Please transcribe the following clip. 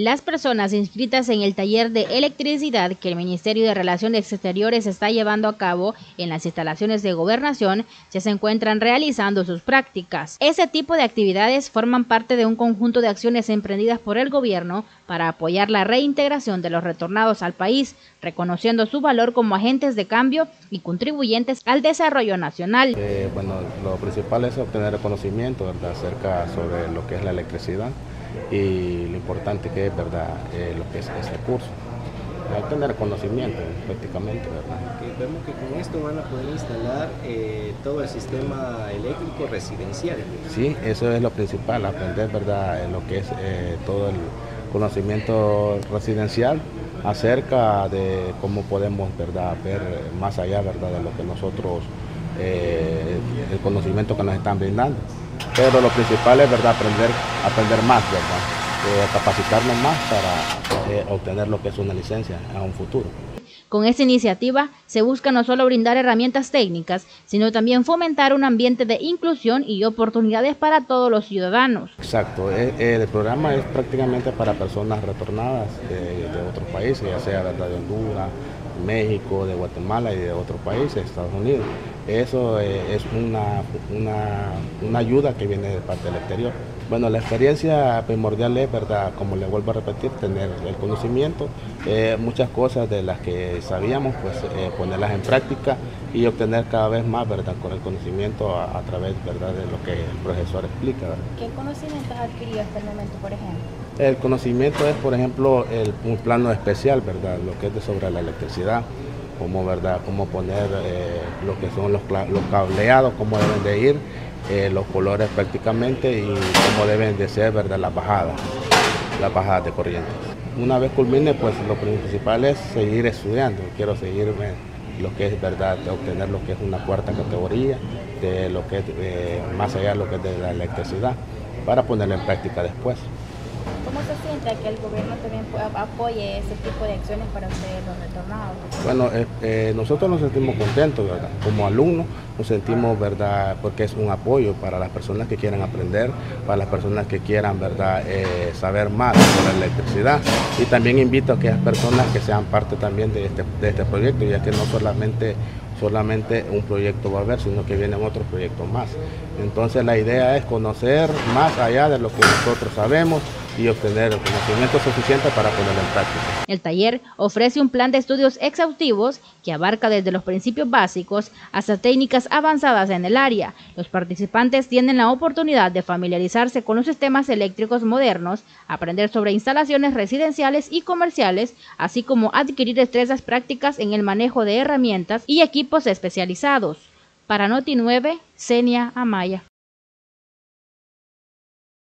Las personas inscritas en el taller de electricidad que el Ministerio de Relaciones Exteriores está llevando a cabo en las instalaciones de gobernación ya se encuentran realizando sus prácticas. Ese tipo de actividades forman parte de un conjunto de acciones emprendidas por el gobierno para apoyar la reintegración de los retornados al país, reconociendo su valor como agentes de cambio y contribuyentes al desarrollo nacional. Eh, bueno, lo principal es obtener conocimiento acerca sobre lo que es la electricidad y lo importante que es verdad eh, lo que es este curso tener conocimiento prácticamente. ¿verdad? vemos que con esto van a poder instalar eh, todo el sistema eléctrico residencial. Sí, eso es lo principal, aprender verdad lo que es eh, todo el conocimiento residencial acerca de cómo podemos verdad ver más allá verdad de lo que nosotros el conocimiento que nos están brindando pero lo principal es verdad aprender, aprender más, ¿verdad? Eh, capacitarnos más para eh, obtener lo que es una licencia a un futuro. Con esta iniciativa se busca no solo brindar herramientas técnicas, sino también fomentar un ambiente de inclusión y oportunidades para todos los ciudadanos. Exacto, eh, el, programa es prácticamente para personas retornadas de, otros países, ya sea de Honduras, México, de Guatemala y de otros países, Estados Unidos. Eso eh, es una, una, ayuda que viene de parte del exterior. Bueno, la experiencia primordial es, ¿verdad? Como le vuelvo a repetir, tener el conocimiento, eh, muchas cosas de las que sabíamos, pues eh, ponerlas en práctica y obtener cada vez más, ¿verdad? Con el conocimiento a, través, ¿verdad? De lo que el profesor explica. ¿Qué conocimientos adquirido hasta el momento, por ejemplo? El conocimiento es, por ejemplo, el, un plano especial, ¿verdad? Lo que es de sobre la electricidad cómo, ¿verdad? cómo poner eh, lo que son los, los, cableados, cómo deben de ir, eh, los colores prácticamente y cómo deben de ser ¿verdad? las bajadas, las bajadas de corriente. Una vez culmine, pues lo principal es seguir estudiando. Quiero seguirme lo que es verdad, obtener lo que es una cuarta categoría, de lo que es eh, más allá de lo que es de la electricidad, para ponerlo en práctica después. ¿Cómo se siente que el gobierno también apoye ese tipo de acciones para ustedes los retornados? Bueno, eh, eh, nosotros nos sentimos contentos, ¿verdad? Como alumnos nos sentimos, ¿verdad? Porque es un apoyo para las personas que quieran aprender, para las personas que quieran, ¿verdad? Eh, saber más sobre la electricidad. Y también invito a aquellas personas que sean parte también de este, de este proyecto, ya que no solamente solamente un proyecto va a haber, sino que vienen otros proyectos más. Entonces la idea es conocer más allá de lo que nosotros sabemos y obtener el conocimiento suficiente para ponerlo en práctica. El taller ofrece un plan de estudios exhaustivos que abarca desde los principios básicos hasta técnicas avanzadas en el área. Los participantes tienen la oportunidad de familiarizarse con los sistemas eléctricos modernos, aprender sobre instalaciones residenciales y comerciales, así como adquirir destrezas prácticas en el manejo de herramientas y equipos especializados. Para Noti 9, Senia Amaya.